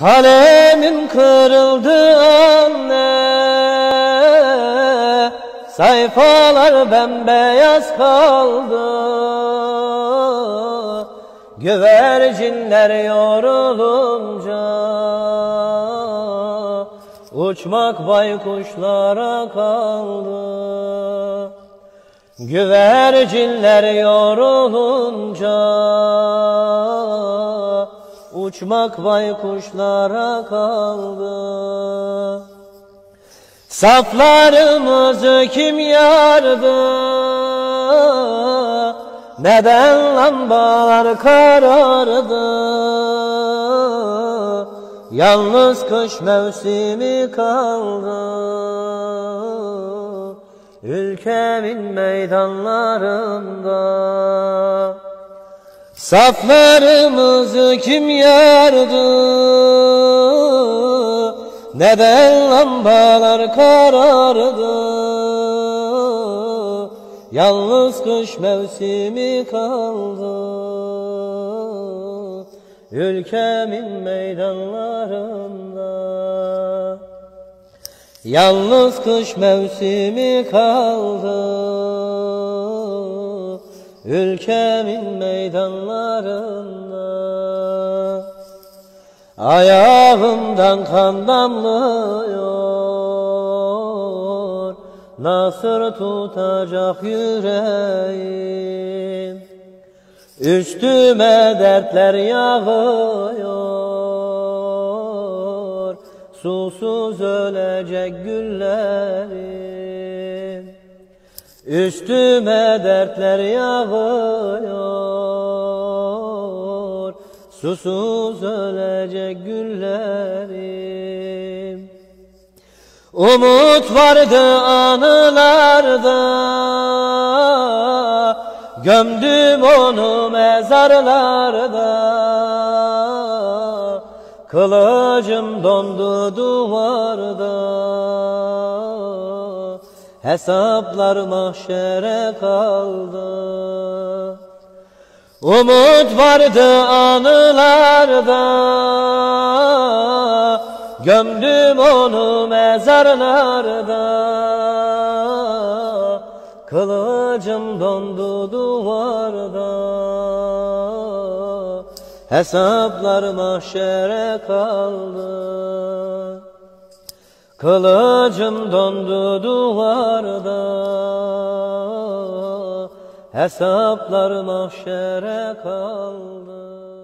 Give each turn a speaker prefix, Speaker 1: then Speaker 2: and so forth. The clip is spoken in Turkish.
Speaker 1: Kalemin kırıldı anne. Sayfalar bembeyaz kaldı. Güvercinler yorulunca. Uçmak baykuşlara kaldı. Güvercinler yorulunca Uçmak baykuşlara kaldı. Saflarımızı kim yardı? Neden lambalar karardı? Yalnız kış mevsimi kaldı. Ülkemin meydanlarında Saflarımızı kim yardı? Neden lambalar karardı? Yalnız kış mevsimi kaldı. Ülkemin meydanlarında. Yalnız kış mevsimi kaldı Ülkemin meydanlarında. Ayağımdan kan damlıyor. Nasır tutacak yüreğim. Üstüme dertler yağıyor. Susuz ölecek güllerim Üstüme dertler yağıyor. Susuz ölecek güllerim. Umut vardı anılarda. Gömdüm onu mezarlarda. Kılıcım dondu duvarda Hesaplar mahşere kaldı. Umut vardı anılarda. Gömdüm onu mezarlarda. Kılıcım dondu duvarda. Hesaplar mahşere kaldı Kılıcım dondu duvarda. Hesaplar mahşere kaldı